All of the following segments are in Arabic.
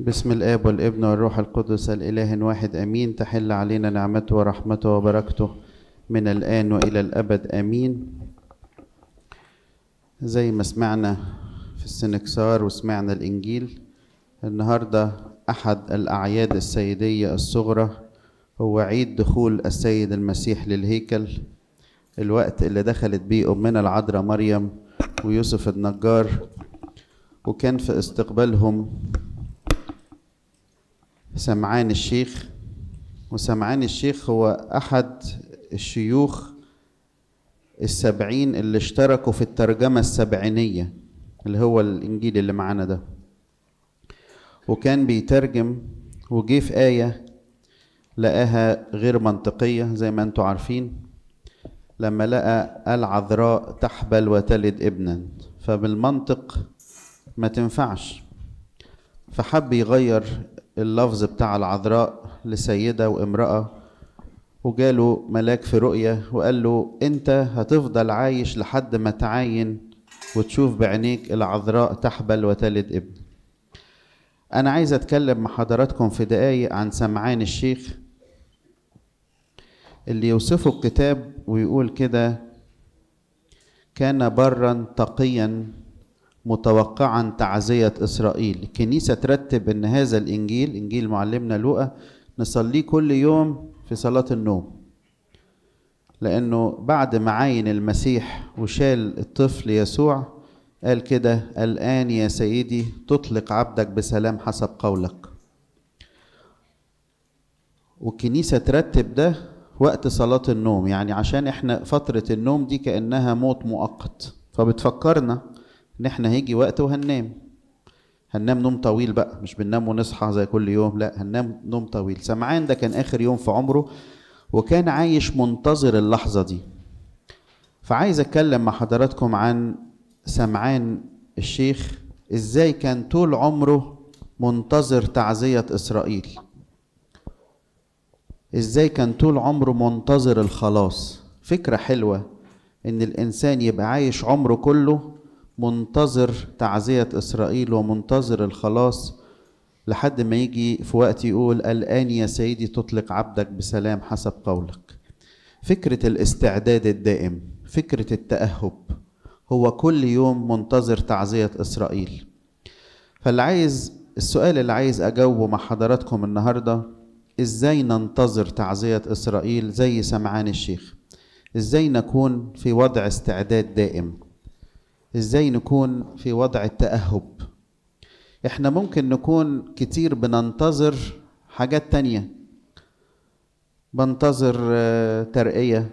بسم الآب والابن والروح القدس الإله واحد أمين. تحل علينا نعمته ورحمته وبركته من الآن وإلى الأبد أمين. زي ما سمعنا في السنكسار وسمعنا الإنجيل النهاردة أحد الأعياد السيدية الصغرى هو عيد دخول السيد المسيح للهيكل. الوقت اللي دخلت بيه أمنا العذراء مريم ويوسف النجار وكان في استقبالهم سمعان الشيخ وسمعان الشيخ هو أحد الشيوخ السبعين اللي اشتركوا في الترجمة السبعينية اللي هو الإنجيل اللي معانا ده. وكان بيترجم وجه في آية لقاها غير منطقية زي ما أنتوا عارفين لما لقى العذراء تحبل وتلد ابنا. فبالمنطق ما تنفعش. فحب يغير اللفظ بتاع العذراء لسيدة وامرأة. وجاله ملاك في رؤية وقال له أنت هتفضل عايش لحد ما تعاين وتشوف بعينيك العذراء تحبل وتلد ابن. أنا عايز أتكلم مع حضراتكم في دقايق عن سمعان الشيخ اللي يوصفه الكتاب ويقول كده كان برا تقيا متوقعا تعزية إسرائيل. الكنيسة ترتب أن هذا الإنجيل إنجيل معلمنا لوقا نصليه كل يوم في صلاة النوم. لأنه بعد ما عاين المسيح وشال الطفل يسوع قال كده الآن يا سيدي تطلق عبدك بسلام حسب قولك. والكنيسة ترتب ده وقت صلاة النوم. يعني عشان إحنا فترة النوم دي كأنها موت مؤقت. فبتفكرنا إن إحنا هيجي وقت وهننام. هننام نوم طويل بقى مش بننام ونصحى زي كل يوم لا هننام نوم طويل. سمعان ده كان آخر يوم في عمره وكان عايش منتظر اللحظة دي. فعايز أتكلم مع حضراتكم عن سمعان الشيخ إزاي كان طول عمره منتظر تعزية إسرائيل. إزاي كان طول عمره منتظر الخلاص. فكرة حلوة إن الإنسان يبقى عايش عمره كله منتظر تعزية إسرائيل ومنتظر الخلاص لحد ما يجي في وقت يقول الآن يا سيدي تطلق عبدك بسلام حسب قولك. فكرة الاستعداد الدائم فكرة التأهب هو كل يوم منتظر تعزية إسرائيل. فاللي عايز السؤال اللي عايز أجاوبه مع حضراتكم النهاردة إزاي ننتظر تعزية إسرائيل زي سمعان الشيخ؟ إزاي نكون في وضع استعداد دائم؟ إزاي نكون في وضع التأهب؟ إحنا ممكن نكون كتير بننتظر حاجات تانية. بنتظر ترقية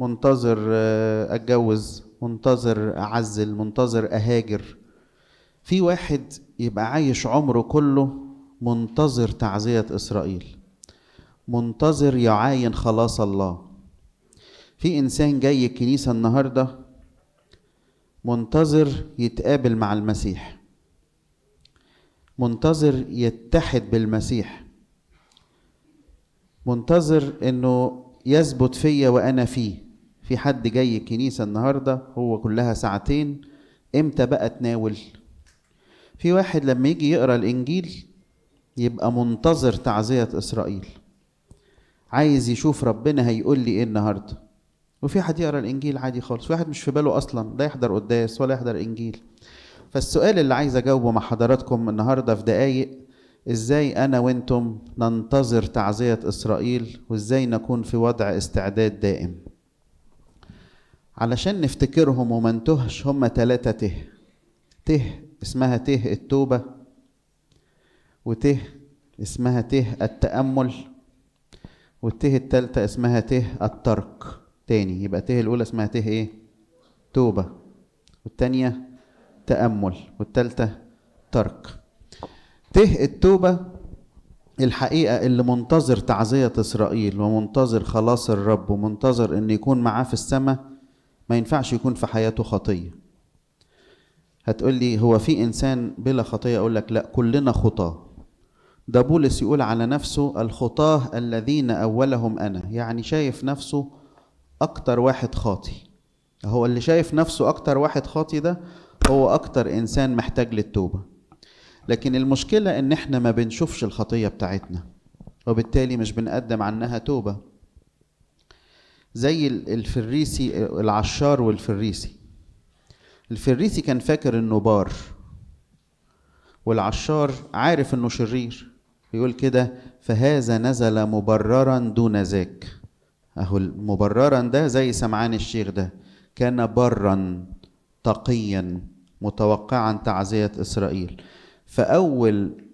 منتظر أتجوز منتظر أعزل منتظر أهاجر. في واحد يبقى عايش عمره كله منتظر تعزية إسرائيل منتظر يعاين خلاص الله. في إنسان جاي الكنيسة النهارده منتظر يتقابل مع المسيح. منتظر يتحد بالمسيح. منتظر إنه يثبت فيا وأنا فيه. في حد جاي الكنيسة النهاردة هو كلها ساعتين إمتى بقى تناول؟ في واحد لما يجي يقرأ الإنجيل يبقى منتظر تعزية إسرائيل. عايز يشوف ربنا هيقول لي إيه النهارده. وفي حد يقرأ الإنجيل عادي خالص واحد مش في باله أصلا لا يحضر قداس ولا يحضر إنجيل. فالسؤال اللي عايز أجاوبه مع حضراتكم النهارده في دقايق إزاي أنا وأنتم ننتظر تعزية إسرائيل وإزاي نكون في وضع استعداد دائم؟ علشان نفتكرهم وما نتهش هم ثلاثة ته. ته اسمها ته التوبة وته اسمها ته التأمل والته التالتة اسمها ته الترك. تاني. يبقى ته الأولى اسمها ته إيه؟ توبة. والتانية تأمل. والتالتة ترك. ته التوبة الحقيقة اللي منتظر تعزية إسرائيل ومنتظر خلاص الرب ومنتظر إن يكون معاه في السماء ما ينفعش يكون في حياته خطية. هتقول لي هو في إنسان بلا خطية؟ أقول لك لا كلنا خطاة. ده بولس يقول على نفسه الخطاة الذين أولهم أنا. يعني شايف نفسه أكتر واحد خاطي. هو اللي شايف نفسه أكتر واحد خاطي ده هو أكتر إنسان محتاج للتوبة. لكن المشكلة إن إحنا ما بنشوفش الخطية بتاعتنا وبالتالي مش بنقدم عنها توبة. زي الفريسي العشار والفريسي. الفريسي كان فاكر إنه بار والعشار عارف إنه شرير. يقول كده فهذا نزل مبررا دون ذاك. أهو مبررا ده زي سمعان الشيخ ده. كان برا تقيا متوقعا تعزية إسرائيل. فأول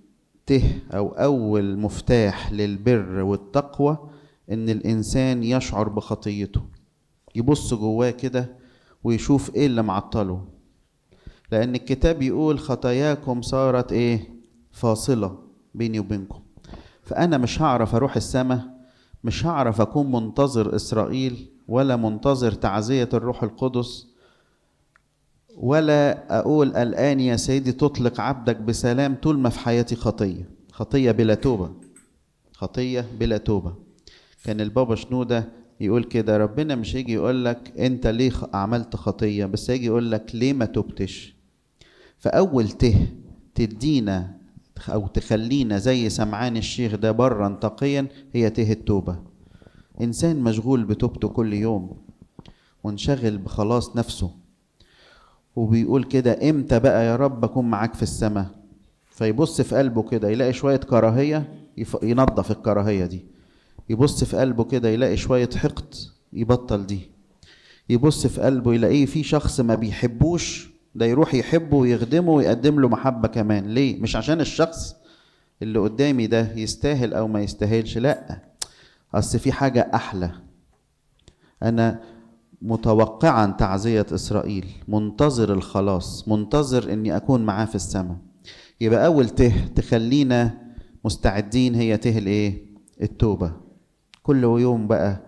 ته أو أول مفتاح للبر والتقوى إن الإنسان يشعر بخطيته. يبص جواه كده ويشوف إيه اللي معطله. لأن الكتاب يقول خطاياكم صارت إيه؟ فاصلة بيني وبينكم. فأنا مش هعرف أروح السماء مش هعرف أكون منتظر إسرائيل ولا منتظر تعزية الروح القدس ولا أقول الآن يا سيدي تطلق عبدك بسلام طول ما في حياتي خطية خطية بلا توبة خطية بلا توبة. كان البابا شنودة يقول كده ربنا مش هيجي يقول لك أنت ليه عملت خطية بس هيجي يقول لك ليه ما تبتش؟ فأول ته تدينا أو تخلينا زي سمعان الشيخ ده برا تقيا هي ته التوبة. إنسان مشغول بتوبته كل يوم منشغل بخلاص نفسه وبيقول كده إمتى بقى يا رب أكون معاك في السماء؟ فيبص في قلبه كده يلاقي شوية كراهية ينظف الكراهية دي. يبص في قلبه كده يلاقي شوية حقد يبطل دي. يبص في قلبه يلاقيه في شخص ما بيحبوش ده يروح يحبه ويخدمه ويقدم له محبة كمان. ليه؟ مش عشان الشخص اللي قدامي ده يستاهل أو ما يستاهلش لأ. أصل في حاجة أحلى. أنا متوقعا تعزية إسرائيل منتظر الخلاص منتظر إني أكون معاه في السماء. يبقى أول ته تخلينا مستعدين هي ته الإيه؟ التوبة. كل يوم بقى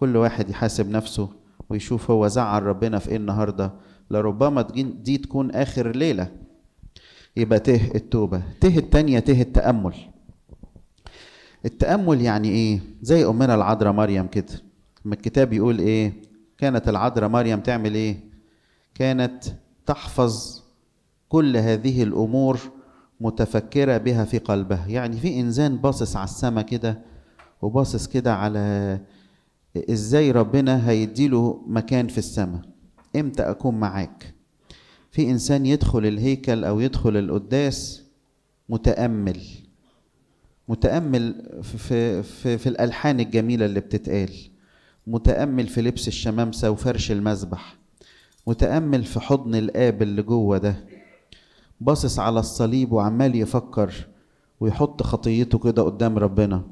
كل واحد يحاسب نفسه. ويشوف هو زعل ربنا في إيه النهاردة. لربما دي تكون آخر ليلة. يبقى ته التوبة. ته التانية ته التأمل. التأمل يعني إيه؟ زي أمنا العذراء مريم كده. لما الكتاب يقول إيه؟ كانت العذراء مريم تعمل إيه؟ كانت تحفظ كل هذه الأمور متفكرة بها في قلبها. يعني في إنسان باصص على السماء كده وباصص كده على إزاي ربنا هيديله مكان في السماء؟ إمتى أكون معاك؟ في إنسان يدخل الهيكل أو يدخل القداس متأمل متأمل في في في الألحان الجميلة اللي بتتقال متأمل في لبس الشمامسة وفرش المذبح متأمل في حضن الآب اللي جوه ده باصص على الصليب وعمال يفكر ويحط خطيته كده قدام ربنا.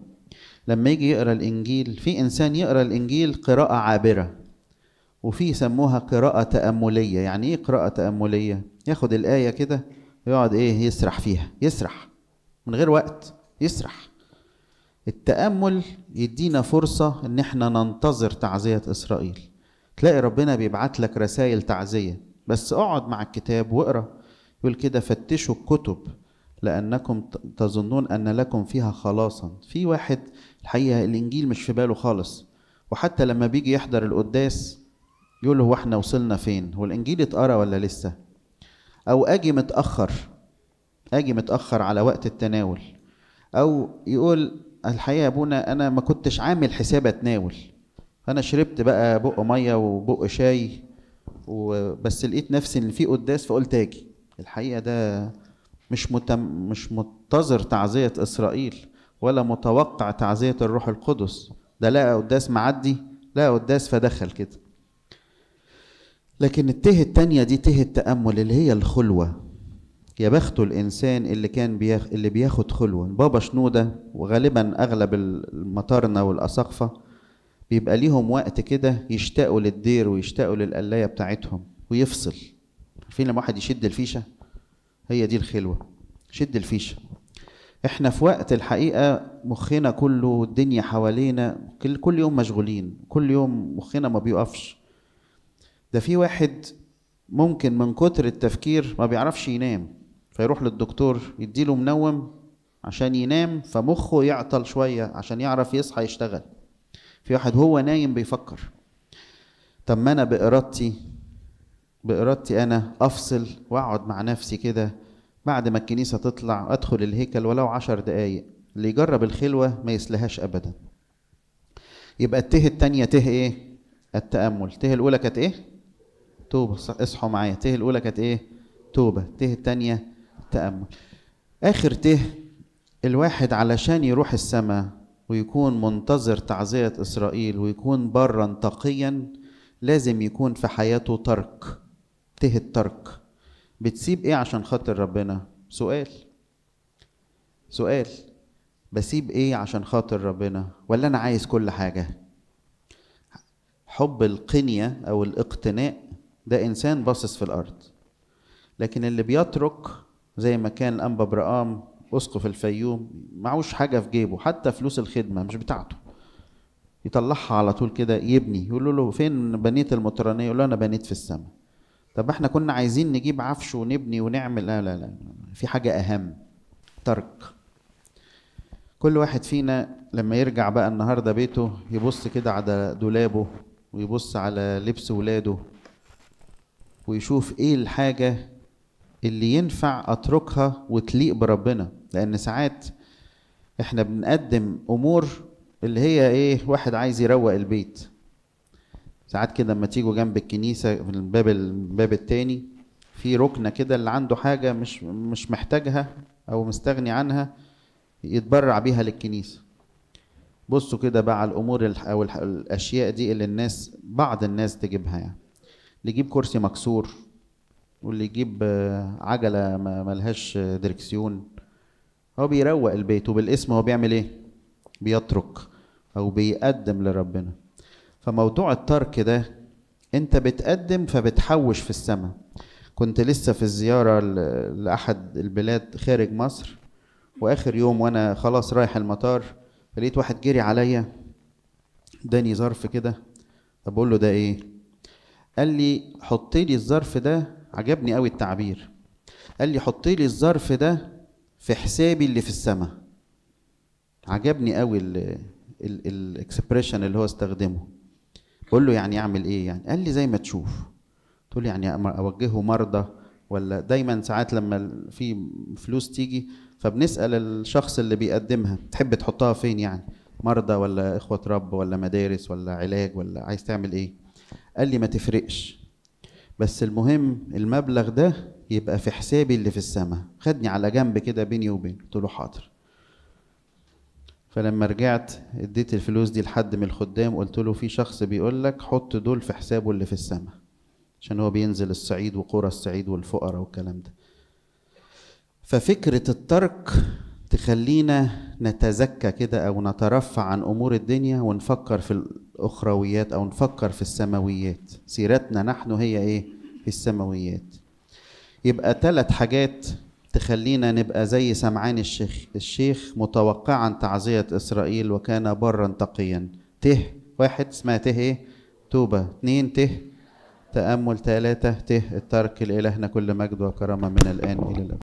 لما يجي يقرأ الإنجيل في إنسان يقرأ الإنجيل قراءة عابرة وفي يسموها قراءة تأملية. يعني إيه قراءة تأملية؟ ياخد الآية كده ويقعد إيه يسرح فيها يسرح من غير وقت يسرح. التأمل يدينا فرصة إن إحنا ننتظر تعزية إسرائيل. تلاقي ربنا بيبعت لك رسائل تعزية بس اقعد مع الكتاب واقرأ. يقول كده فتشوا الكتب لأنكم تظنون أن لكم فيها خلاصا. في واحد الحقيقة الإنجيل مش في باله خالص. وحتى لما بيجي يحضر القداس يقول هو إحنا وصلنا فين؟ هو الإنجيل اتقرأ ولا لسه؟ أو أجي متأخر أجي متأخر على وقت التناول. أو يقول الحقيقة يا أبونا أنا ما كنتش عامل حساب أتناول. فانا شربت بقى بق مية وبق شاي وبس لقيت نفسي إن في قداس فقلت أجي. الحقيقة ده مش متم مش منتظر تعزية إسرائيل. ولا متوقع تعزية الروح القدس. ده لقى قداس معدي لقى قداس فدخل كده. لكن الته التانية دي ته التأمل اللي هي الخلوة. يا بخته الإنسان اللي كان بياخ اللي بياخد خلوة. بابا شنودة وغالبا أغلب المطارنه والاساقفه بيبقى ليهم وقت كده يشتاقوا للدير ويشتاقوا للقلاية بتاعتهم ويفصل. عارفين لما واحد يشد الفيشة؟ هي دي الخلوة. شد الفيشة. إحنا في وقت الحقيقة مخنا كله والدنيا حوالينا كل كل يوم مشغولين كل يوم مخنا ما بيقفش. ده في واحد ممكن من كتر التفكير ما بيعرفش ينام فيروح للدكتور يديله منوم عشان ينام فمخه يعطل شوية عشان يعرف يصحى يشتغل. في واحد هو نايم بيفكر طب ما أنا بإرادتي بإرادتي أنا أفصل وأقعد مع نفسي كده بعد ما الكنيسة تطلع أدخل الهيكل ولو عشر دقايق اللي يجرب الخلوة ما يسلهاش أبدا. يبقى الته التانية ته إيه؟ التأمل. ته الأولى كانت إيه؟ توبة. اصحوا معايا. ته الأولى كانت إيه؟ توبة. ته التانية تأمل. آخر ته الواحد علشان يروح السماء ويكون منتظر تعزية إسرائيل ويكون برا تقيا لازم يكون في حياته ترك. ته الترك. بتسيب إيه عشان خاطر ربنا؟ سؤال. سؤال. بسيب إيه عشان خاطر ربنا؟ ولا أنا عايز كل حاجة؟ حب القنية أو الاقتناء ده إنسان باصص في الأرض. لكن اللي بيترك زي ما كان الانبا برقام أسقف الفيوم معوش حاجة في جيبه حتى فلوس الخدمة مش بتاعته. يطلعها على طول كده يبني يقول له فين بنيت المطرانية يقول له أنا بنيت في السماء. طب إحنا كنا عايزين نجيب عفش ونبني ونعمل لا لا لا في حاجة أهم ترك. كل واحد فينا لما يرجع بقى النهاردة بيته يبص كده على دولابه ويبص على لبس ولاده ويشوف إيه الحاجة اللي ينفع أتركها وتليق بربنا. لأن ساعات إحنا بنقدم أمور اللي هي إيه واحد عايز يروق البيت. ساعات كده لما تيجوا جنب الكنيسة في الباب الباب التاني في ركنة كده اللي عنده حاجة مش مش محتاجها أو مستغني عنها يتبرع بيها للكنيسة. بصوا كده بقى على أو الح- الأشياء دي اللي الناس بعض الناس تجيبها يعني. اللي يجيب كرسي مكسور واللي يجيب آه، عجلة ما ملهاش دركسيون هو بيروق البيت وبالاسم هو بيعمل إيه؟ بيترك أو بيقدم لربنا. فموضوع الترك ده انت بتقدم فبتحوش في السماء كنت لسه في الزيارة لأحد البلاد خارج مصر وآخر يوم وأنا خلاص رايح المطار لقيت واحد جري عليا اداني ظرف كده. طب له ده إيه؟ قال لي حط لي الظرف ده عجبني قوي التعبير. قال لي حط لي الظرف ده في حسابي اللي في السماء عجبني قوي ال expression اللي هو استخدمه. بقول له يعني أعمل إيه يعني؟ قال لي زي ما تشوف. تقول لي يعني أوجهه مرضى ولا دايما ساعات لما في فلوس تيجي فبنسأل الشخص اللي بيقدمها. تحب تحطها فين يعني؟ مرضى ولا إخوة رب ولا مدارس ولا علاج ولا عايز تعمل إيه؟ قال لي ما تفرقش. بس المهم المبلغ ده يبقى في حسابي اللي في السماء. خدني على جنب كده بيني وبينه. قلت له حاضر. فلما رجعت اديت الفلوس دي لحد من الخدام قلت له في شخص بيقول لك حط دول في حسابه اللي في السماء عشان هو بينزل الصعيد وقرى الصعيد والفقراء والكلام ده. ففكرة الترك تخلينا نتزكى كده أو نترفع عن أمور الدنيا ونفكر في الأخرويات أو نفكر في السماويات. سيرتنا نحن هي إيه؟ في السماويات. يبقى ثلاث حاجات تخلينا نبقى زي سمعان الشيخ الشيخ متوقعا تعزية إسرائيل وكان برا تقيا. ته واحد اسمها ته إيه؟ توبة. اتنين ته تأمل. ثلاثة ته الترك لإلهنا كل مجد وكرامة من الآن إلى الأبد.